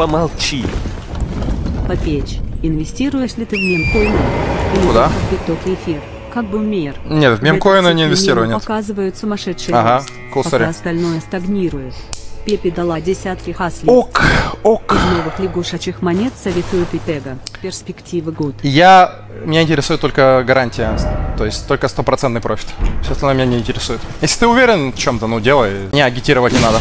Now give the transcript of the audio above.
помолчи. Папич. Инвестируешь ли ты в мемкоины? Или Куда? в биток и эфир? Как бы мер. Нет, в мемкоины не инвестирую, нет. показывают сумасшедший Ага, рост, пока остальное стагнирует. Пепе дала десятки иксов. Ок, ок. Из новых лягушачьих монет советую Петега. Перспективы гуд. Я... Меня интересует только гарантия. То есть только стопроцентный профит. Все остальное меня не интересует. Если ты уверен в чем-то, ну делай. Не агитировать не надо.